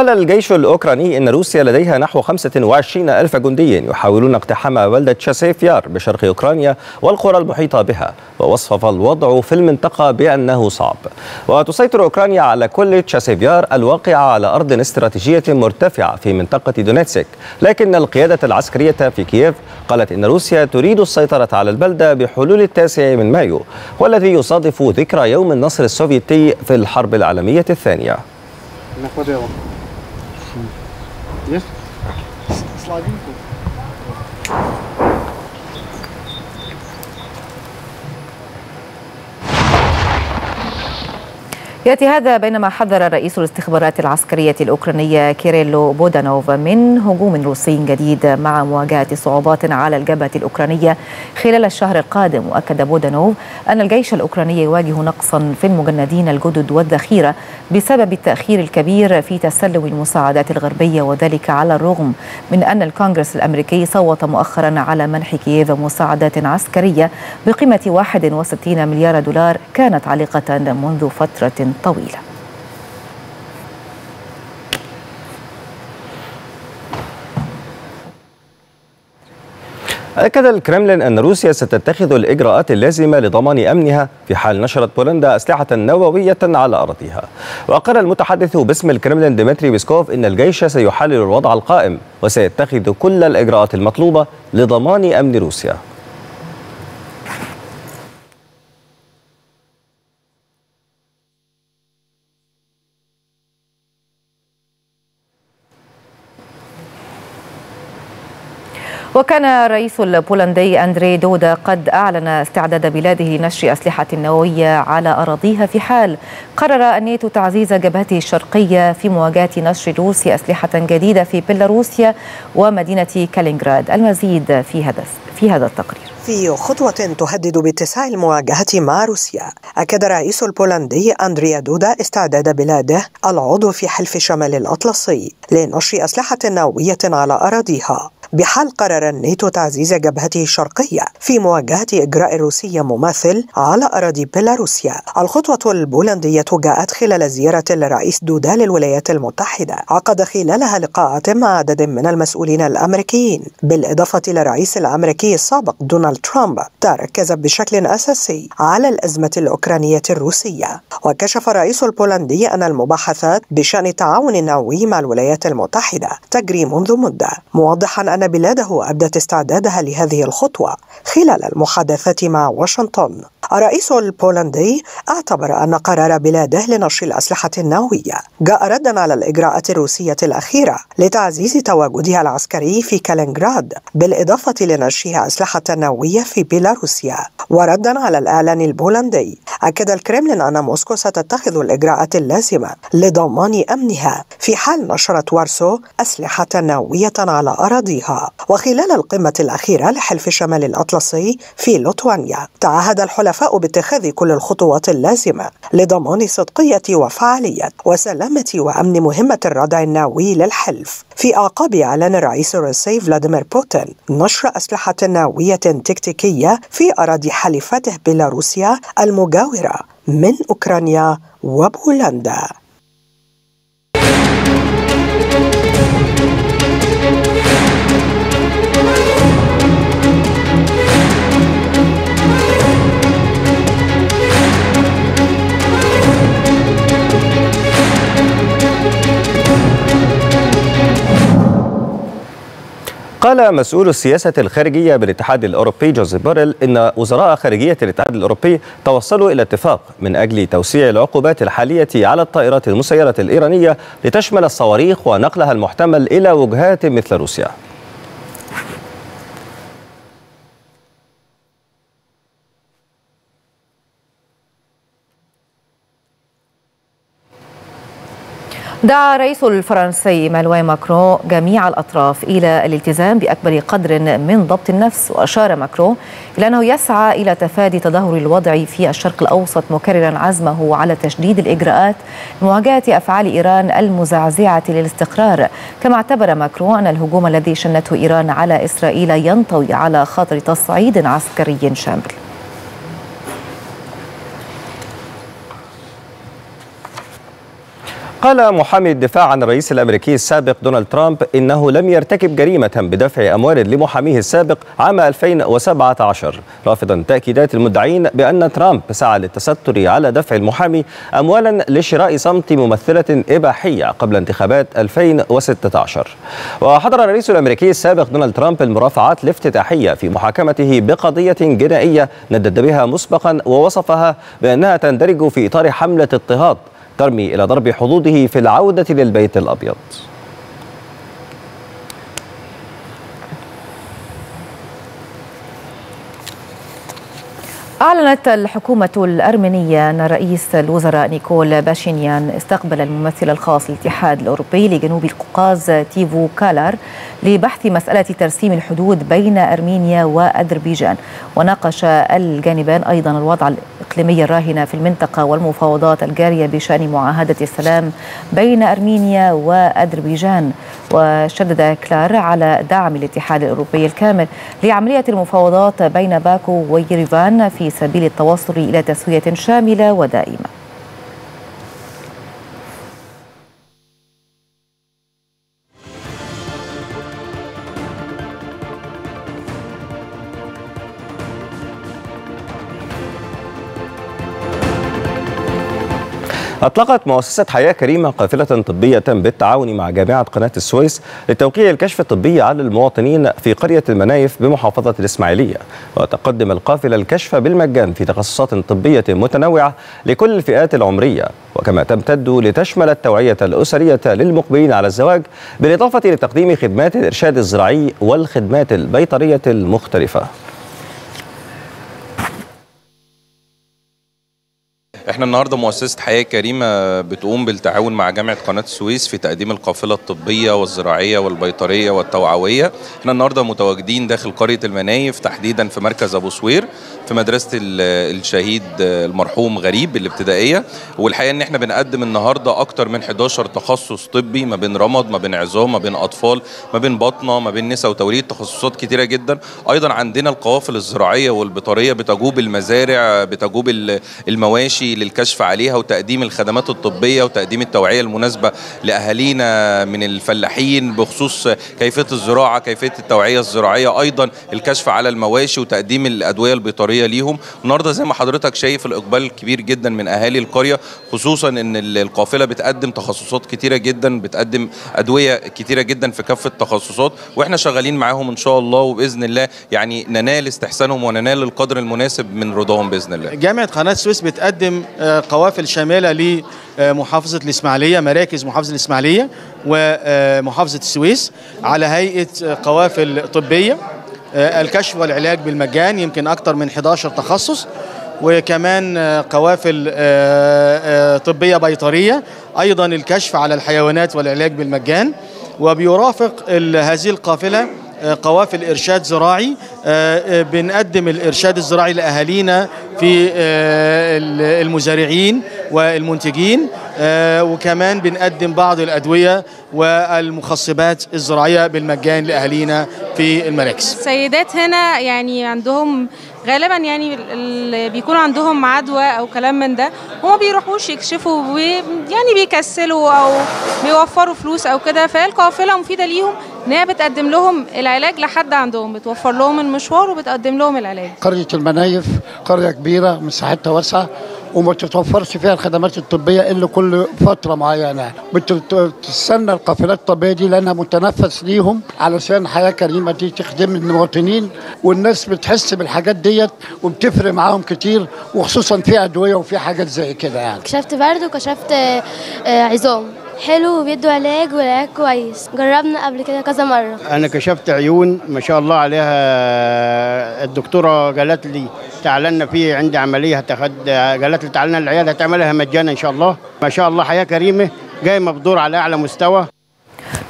قال الجيش الأوكراني إن روسيا لديها نحو 25 ألف جندي يحاولون اقتحام بلدة تشاسيف يار بشرق أوكرانيا والقرى المحيطة بها ووصف الوضع في المنطقة بأنه صعب. وتسيطر أوكرانيا على كل تشاسيف يار الواقعة على أرض استراتيجية مرتفعة في منطقة دونيتسك. لكن القيادة العسكرية في كييف قالت إن روسيا تريد السيطرة على البلدة بحلول التاسع من مايو والذي يصادف ذكرى يوم النصر السوفيتي في الحرب العالمية الثانية. Yes? Sliding. يأتي هذا بينما حذر رئيس الاستخبارات العسكرية الأوكرانية كيريلو بودانوف من هجوم روسي جديد مع مواجهة صعوبات على الجبهة الأوكرانية خلال الشهر القادم. وأكد بودانوف أن الجيش الأوكراني يواجه نقصا في المجندين الجدد والذخيرة بسبب التأخير الكبير في تسلم المساعدات الغربية وذلك على الرغم من أن الكونغرس الأمريكي صوت مؤخرا على منح كييف مساعدات عسكرية بقيمة 61 مليار دولار كانت عالقه منذ طويلة. أكد الكرملين أن روسيا ستتخذ الإجراءات اللازمة لضمان أمنها في حال نشرت بولندا أسلحة نووية على أراضيها وقال المتحدث باسم الكرملين ديمتري بيسكوف إن الجيش سيحلل الوضع القائم وسيتخذ كل الإجراءات المطلوبة لضمان أمن روسيا. وكان الرئيس البولندي أندري دودا قد أعلن استعداد بلاده لنشر أسلحة نووية على أراضيها في حال. قرر الناتو تعزيز جبهته الشرقية في مواجهة نشر روسيا أسلحة جديدة في بيلاروسيا ومدينة كالينغراد. المزيد في هذا في هذا التقرير. في خطوة تهدد باتساع المواجهة مع روسيا أكد الرئيس البولندي أندريا دودا استعداد بلاده العضو في حلف شمال الأطلسي لنشر أسلحة نووية على أراضيها. بحال قرر الناتو تعزيز جبهته الشرقية في مواجهة إجراء روسية مماثل على أراضي بيلاروسيا. الخطوة البولندية جاءت خلال زيارة لرئيس دودا للولايات المتحدة. عقد خلالها لقاءات مع عدد من المسؤولين الأمريكيين. بالإضافة إلى الرئيس الأمريكي السابق دونالد ترامب تركز بشكل أساسي على الأزمة الأوكرانية الروسية. وكشف الرئيس البولندي أن المباحثات بشأن التعاون النووي مع الولايات المتحدة تجري منذ مدة. موضحا أن بلاده أبدت استعدادها لهذه الخطوة خلال المحادثات مع واشنطن. الرئيس البولندي اعتبر أن قرار بلاده لنشر الأسلحة النووية جاء ردا على الإجراءات الروسية الأخيرة لتعزيز تواجدها العسكري في كالينغراد بالإضافة لنشرها أسلحة نووية في بيلاروسيا. وردا على الإعلان البولندي أكد الكرملين أن موسكو ستتخذ الإجراءات اللازمة لضمان أمنها في حال نشرت وارسو أسلحة نووية على أراضيها. وخلال القمة الأخيرة لحلف شمال الأطلسي في لوتوانيا تعهد الحلفاء باتخاذ كل الخطوات اللازمة لضمان صدقية وفعالية وسلامة وأمن مهمة الردع النووي للحلف. في أعقاب إعلان الرئيس الروسي فلاديمير بوتين نشر أسلحة نووية تكتيكية في أراضي حليفته بيلاروسيا المجاورة من أوكرانيا وبولندا. قال مسؤول السياسة الخارجية بالاتحاد الأوروبي جوزيف بوريل إن وزراء خارجية الاتحاد الأوروبي توصلوا إلى اتفاق من أجل توسيع العقوبات الحالية على الطائرات المسيرة الإيرانية لتشمل الصواريخ ونقلها المحتمل إلى وجهات مثل روسيا. دعا الرئيس الفرنسي ايمانويل ماكرون جميع الأطراف إلى الالتزام بأكبر قدر من ضبط النفس وأشار ماكرون إلى أنه يسعى إلى تفادي تدهور الوضع في الشرق الأوسط مكررا عزمه على تشديد الإجراءات لمواجهة أفعال إيران المزعزعة للاستقرار. كما اعتبر ماكرون أن الهجوم الذي شنته إيران على إسرائيل ينطوي على خاطر تصعيد عسكري شامل. قال محامي الدفاع عن الرئيس الأمريكي السابق دونالد ترامب إنه لم يرتكب جريمة بدفع أموال لمحاميه السابق عام 2017 رافضا تأكيدات المدعين بأن ترامب سعى للتستر على دفع المحامي اموالا لشراء صمت ممثلة إباحية قبل انتخابات 2016 وحضر الرئيس الأمريكي السابق دونالد ترامب المرافعات الافتتاحية في محاكمته بقضية جنائية ندد بها مسبقا ووصفها بأنها تندرج في إطار حملة اضطهاد. ترمي إلى ضرب حظوظه في العودة للبيت الأبيض. أعلنت الحكومة الأرمينية أن رئيس الوزراء نيكول باشينيان استقبل الممثل الخاص للاتحاد الأوروبي لجنوب القوقاز تويفو كلار لبحث مسألة ترسيم الحدود بين أرمينيا وأذربيجان. وناقش الجانبان أيضا الوضع الإقليمي الراهن في المنطقة والمفاوضات الجارية بشأن معاهدة السلام بين أرمينيا وأذربيجان. وشدد كلار على دعم الاتحاد الأوروبي الكامل لعملية المفاوضات بين باكو ويريفان في سبيل التوصل إلى تسوية شاملة ودائمة. أطلقت مؤسسة حياة كريمة قافلة طبية بالتعاون مع جامعة قناة السويس لتوقيع الكشف الطبي على المواطنين في قرية المنايف بمحافظة الإسماعيلية. وتقدم القافلة الكشف بالمجان في تخصصات طبية متنوعة لكل الفئات العمرية. وكما تمتد لتشمل التوعية الأسرية للمقبلين على الزواج بالإضافة لتقديم خدمات الإرشاد الزراعي والخدمات البيطرية المختلفة. إحنا النهارده مؤسسة حياة كريمة بتقوم بالتعاون مع جامعة قناة السويس في تقديم القافلة الطبية والزراعية والبيطرية والتوعوية. إحنا النهارده متواجدين داخل قرية المنايف تحديدا في مركز أبو سوير في مدرسة الشهيد المرحوم غريب الابتدائية. والحقيقة إن إحنا بنقدم النهارده أكتر من 11 تخصص طبي ما بين رمد ما بين عظام ما بين أطفال ما بين بطنة ما بين نساء وتوليد تخصصات كتيرة جدا. أيضا عندنا القوافل الزراعية والبيطرية بتجوب المزارع بتجوب المواشي للكشف عليها وتقديم الخدمات الطبية وتقديم التوعية المناسبة لأهالينا من الفلاحين بخصوص كيفية الزراعة كيفية التوعية الزراعية أيضا الكشف على المواشي وتقديم الأدوية البيطرية ليهم. النهارده زي ما حضرتك شايف الإقبال الكبير جدا من أهالي القرية خصوصا إن القافلة بتقدم تخصصات كتيرة جدا بتقدم أدوية كتيرة جدا في كافة التخصصات. وإحنا شغالين معاهم إن شاء الله وبإذن الله يعني ننال استحسانهم وننال القدر المناسب من رضاهم بإذن الله. جامعة قناة السويس بتقدم قوافل شاملة لمحافظة الإسماعيلية مراكز محافظة الإسماعيلية ومحافظة السويس على هيئة قوافل طبية. الكشف والعلاج بالمجان يمكن أكثر من 11 تخصص وكمان قوافل طبية بيطرية. أيضا الكشف على الحيوانات والعلاج بالمجان. وبيرافق هذه القافلة قوافل إرشاد زراعي بنقدم الإرشاد الزراعي لأهالينا في المزارعين والمنتجين وكمان بنقدم بعض الأدوية والمخصبات الزراعية بالمجان لأهالينا في المراكز. السيدات هنا يعني عندهم غالبا يعني اللي بيكون عندهم عدوى أو كلام من ده هما بيروحوش يكشفوا يعني بيكسلوا أو بيوفروا فلوس أو كده فهي القافلة مفيدة ليهم إن هي بتقدم لهم العلاج لحد عندهم بتوفر لهم المشوار وبتقدم لهم العلاج. قرية المنايف قرية كبيرة مساحتها واسعة وما تتوفرش فيها الخدمات الطبية إلا كل فترة معينة. بتستنى القافلات الطبية دي لأنها متنفس ليهم علشان حياة كريمة دي تخدم المواطنين والناس بتحس بالحاجات ديت وبتفرق معاهم كتير وخصوصا في أدوية وفي حاجات زي كده يعني. كشفت برد وكشفت عظام. حلو وبيدوا علاج والعلاج كويس. جربنا قبل كده كذا مرة. أنا كشفت عيون ما شاء الله عليها الدكتورة قالت لي تعالنا في عندي عملية هتاخد قالت لي تعالنا العيادة هتعملها مجانا إن شاء الله. ما شاء الله حياة كريمة جاي بدور على أعلى مستوى.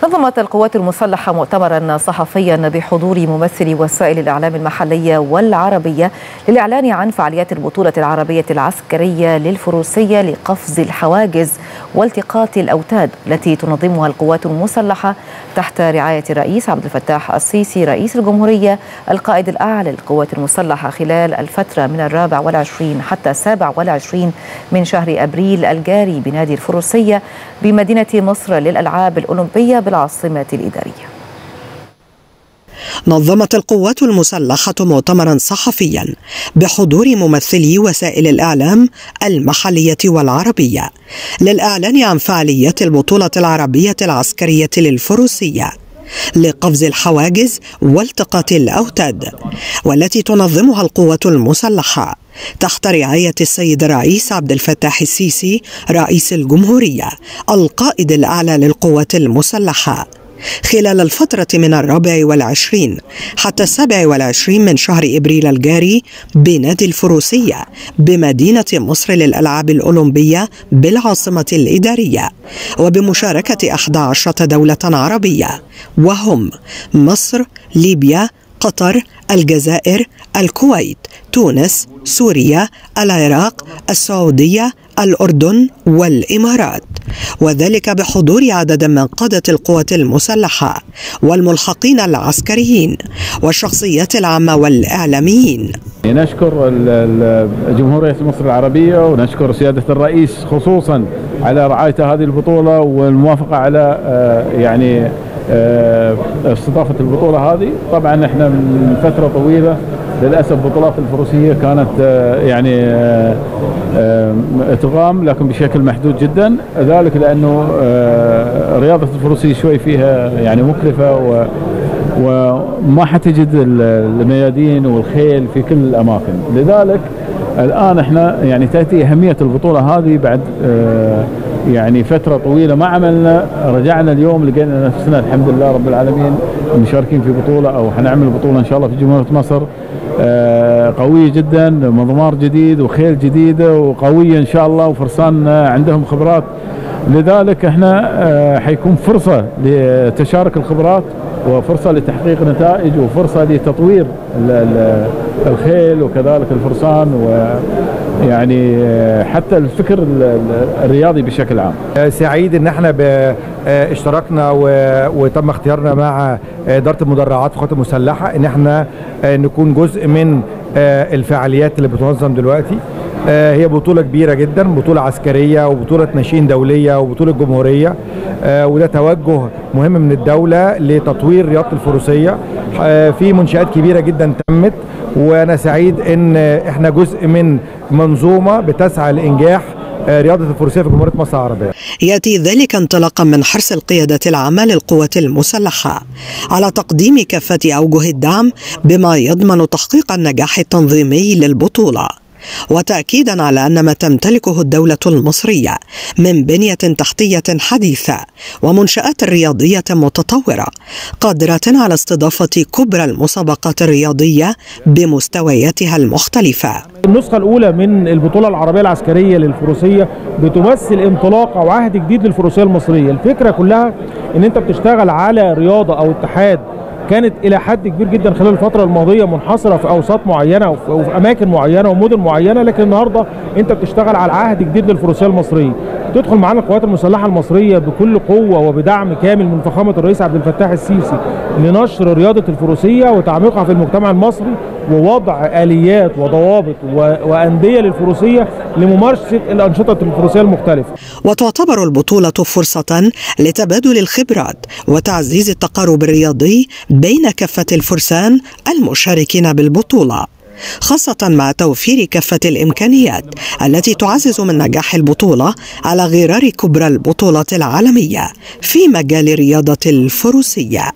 نظمت القوات المسلحة مؤتمرا صحفيا بحضور ممثلي وسائل الإعلام المحلية والعربية للإعلان عن فعاليات البطولة العربية العسكرية للفروسية لقفز الحواجز والتقاط الأوتاد التي تنظمها القوات المسلحة تحت رعاية الرئيس عبد الفتاح السيسي رئيس الجمهورية القائد الأعلى للقوات المسلحة خلال الفترة من الرابع والعشرين حتى السابع والعشرين من شهر أبريل الجاري بنادي الفروسية بمدينة مصر للألعاب الأولمبية بالعاصمة الإدارية. نظمت القوات المسلحة مؤتمرا صحفيا بحضور ممثلي وسائل الإعلام المحلية والعربية للإعلان عن فعاليات البطولة العربية العسكرية للفروسية لقفز الحواجز والتقاط الأوتاد والتي تنظمها القوات المسلحة تحت رعاية السيد الرئيس عبد الفتاح السيسي رئيس الجمهورية القائد الأعلى للقوات المسلحة. خلال الفترة من الرابع والعشرين حتى السابع والعشرين من شهر إبريل الجاري بنادي الفروسية بمدينة مصر للألعاب الأولمبية بالعاصمة الإدارية وبمشاركة 11 دولة عربية وهم مصر، ليبيا، قطر، الجزائر، الكويت، تونس، سوريا، العراق، السعودية، الأردن والإمارات وذلك بحضور عدد من قادة القوات المسلحة والملحقين العسكريين والشخصيات العامة والإعلاميين. نشكر جمهورية مصر العربية ونشكر سيادة الرئيس خصوصا على رعايته هذه البطولة والموافقة على يعني استضافة البطولة هذه. طبعا إحنا من فترة طويلة للأسف بطولات الفروسية كانت يعني تقام لكن بشكل محدود جدا. ذلك لأنه رياضة الفروسية شوي فيها يعني مكلفة و وما حتجد الميادين والخيل في كل الأماكن. لذلك الآن إحنا يعني تأتي أهمية البطولة هذه بعد يعني فترة طويلة ما عملنا رجعنا اليوم لقينا نفسنا الحمد لله رب العالمين مشاركين في بطولة أو حنعمل بطولة إن شاء الله في جمهورية مصر. آه، قوية جدا مضمار جديد وخيل جديدة وقوية إن شاء الله وفرسان آه، عندهم خبرات. لذلك إحنا آه، حيكون فرصة لتشارك الخبرات وفرصة لتحقيق نتائج وفرصة لتطوير ال- ال- الخيل وكذلك الفرسان ويعني آه، حتى الفكر ال- ال- الرياضي بشكل عام. سعيد إن إحنا آه، اشتركنا وتم اختيارنا مع آه، إدارة المدرعات في القوات المسلحة إن إحنا آه، نكون جزء من آه، الفعاليات اللي بتنظم دلوقتي. آه، هي بطولة كبيرة جدا بطولة عسكرية وبطولة ناشئين دولية وبطولة جمهورية. آه، وده توجه مهم من الدولة لتطوير رياضة الفروسية. آه، في منشآت كبيرة جدا تمت وأنا سعيد إن إحنا جزء من منظومة بتسعى لإنجاح آه، رياضة الفروسية في جمهورية مصر العربية. يأتي ذلك انطلاقا من حرص القيادة العامة للقوات المسلحة على تقديم كافة أوجه الدعم بما يضمن تحقيق النجاح التنظيمي للبطولة. وتأكيدا على أن ما تمتلكه الدولة المصرية من بنية تحتية حديثة ومنشآت رياضية متطورة قادرة على استضافة كبرى المسابقات الرياضية بمستوياتها المختلفة. النسخة الأولى من البطولة العربية العسكرية للفروسية بتمثل انطلاق أو عهد جديد للفروسية المصرية. الفكرة كلها إن أنت بتشتغل على رياضة أو اتحاد كانت إلى حد كبير جدا خلال الفترة الماضية منحصرة في أوساط معينة وفي أماكن معينة ومدن معينة لكن النهاردة أنت بتشتغل على عهد جديد للفروسية المصرية. تدخل معانا القوات المسلحة المصرية بكل قوة وبدعم كامل من فخامة الرئيس عبد الفتاح السيسي لنشر رياضة الفروسية وتعميقها في المجتمع المصري ووضع آليات وضوابط و- وأندية للفروسية لممارسة الأنشطة الفروسية المختلفة. وتعتبر البطولة فرصة لتبادل الخبرات وتعزيز التقارب الرياضي بين كافة الفرسان المشاركين بالبطولة خاصة مع توفير كافة الإمكانيات التي تعزز من نجاح البطولة على غرار كبرى البطولات العالمية في مجال رياضة الفروسية.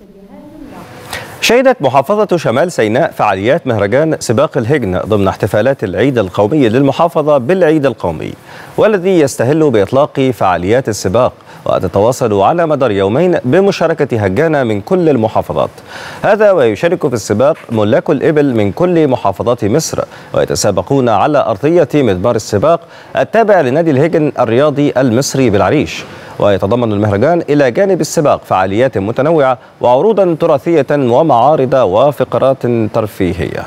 شهدت محافظة شمال سيناء فعاليات مهرجان سباق الهجن ضمن احتفالات العيد القومي للمحافظة بالعيد القومي والذي يستهل بإطلاق فعاليات السباق وتتواصل على مدار يومين بمشاركة هجانة من كل المحافظات. هذا ويشارك في السباق ملاك الإبل من كل محافظات مصر ويتسابقون على أرضية مدبار السباق التابع لنادي الهجن الرياضي المصري بالعريش. ويتضمن المهرجان إلى جانب السباق فعاليات متنوعة وعروضا تراثية ومعارض وفقرات ترفيهية.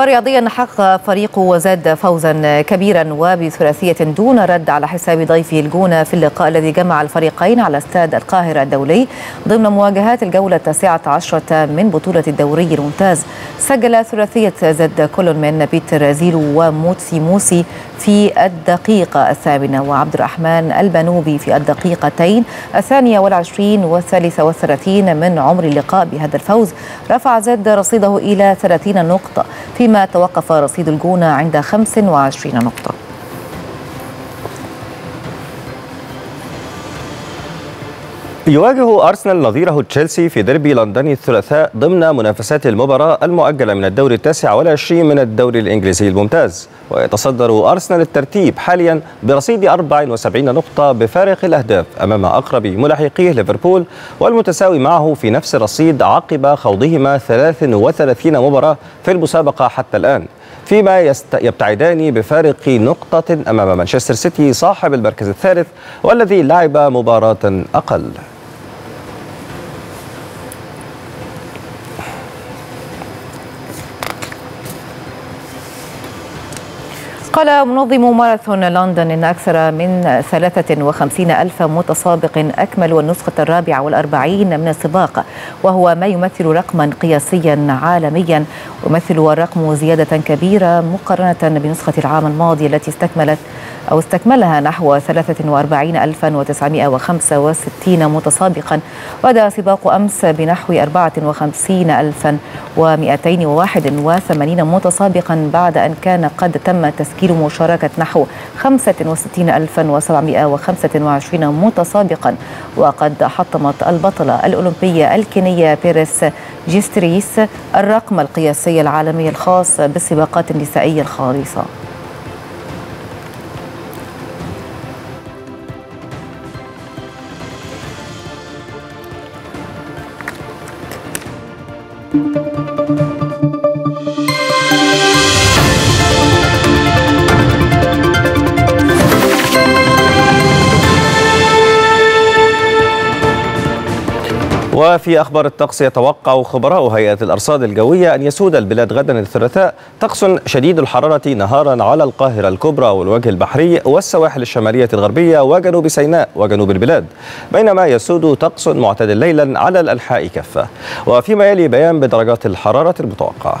ورياضيا حقق فريق وزاد فوزا كبيرا وبثلاثية دون رد على حساب ضيفه الجونة في اللقاء الذي جمع الفريقين على استاد القاهرة الدولي. ضمن مواجهات الجولة التاسعة عشرة من بطولة الدوري الممتاز سجل ثلاثية زد كل من بيتر زيلو وموتسي موسي في الدقيقة الثامنة وعبد الرحمن البنوبي في الدقيقتين الثانية والعشرين والثالثة والثلاثين من عمر اللقاء بهذا الفوز. رفع زد رصيده إلى 30 نقطة فيما توقف رصيد الجونة عند 25 نقطة. يواجه أرسنال نظيره تشيلسي في ديربي لندن الثلاثاء ضمن منافسات المباراة المؤجلة من الدور التاسع والعشرين من الدوري الإنجليزي الممتاز. ويتصدر أرسنال الترتيب حاليا برصيد 74 نقطة بفارق الأهداف أمام أقرب ملاحقيه ليفربول والمتساوي معه في نفس الرصيد عقب خوضهما 33 مباراة في المسابقة حتى الآن. فيما يست... يبتعدان بفارق نقطة أمام مانشستر سيتي صاحب المركز الثالث والذي لعب مباراة أقل. قال منظم ماراثون لندن إن أكثر من 53 ألف متسابق أكملوا النسخة الرابعة والأربعين من السباق وهو ما يمثل رقما قياسيا عالميا ويمثل الرقم زيادة كبيرة مقارنة بنسخة العام الماضي التي استكملت أو استكملها نحو 43965 متسابقا وبدأ سباق أمس بنحو 54281 متسابقا بعد أن كان قد تم تسجيل مشاركة نحو 65725 متسابقا وقد حطمت البطلة الأولمبية الكينية بيريس جيستريس الرقم القياسي العالمي الخاص بالسباقات النسائية الخالصة. Thank you. وفي أخبار الطقس يتوقع خبراء هيئة الأرصاد الجوية أن يسود البلاد غدا الثلاثاء طقس شديد الحرارة نهارا على القاهرة الكبرى والوجه البحري والسواحل الشمالية الغربية وجنوب سيناء وجنوب البلاد. بينما يسود طقس معتدل ليلا على الأنحاء كافة وفيما يلي بيان بدرجات الحرارة المتوقعة.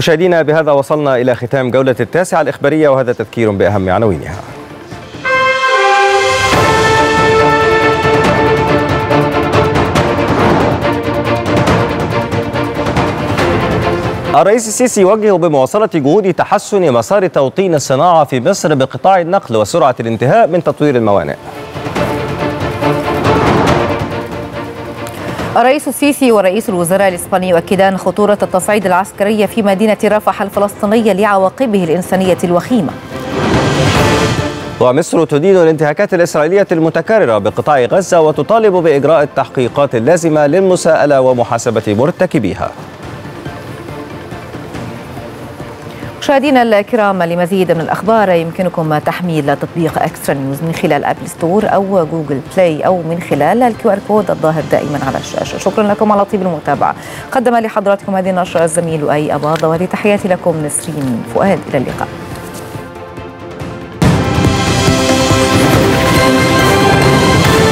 مشاهدينا بهذا وصلنا إلى ختام جولة التاسعة الإخبارية وهذا تذكير بأهم عناوينها. الرئيس السيسي يوجه بمواصلة جهود تحسن مسار توطين الصناعة في مصر بقطاع النقل وسرعة الانتهاء من تطوير الموانئ. الرئيس السيسي ورئيس الوزراء الإسباني يؤكدان خطورة التصعيد العسكري في مدينة رفح الفلسطينية لعواقبه الإنسانية الوخيمة. ومصر تدين الانتهاكات الإسرائيلية المتكررة بقطاع غزة وتطالب بإجراء التحقيقات اللازمة للمساءلة ومحاسبة مرتكبيها. مشاهدينا الكرام لمزيد من الأخبار يمكنكم تحميل تطبيق Extra News من خلال App Store أو Google Play أو من خلال ال QR code الظاهر دائما على الشاشة. شكرا لكم على طيب المتابعة. قدم لحضراتكم هذه النشرة الزميل أباضة وهذه تحياتي لكم نسرين فؤاد إلى اللقاء.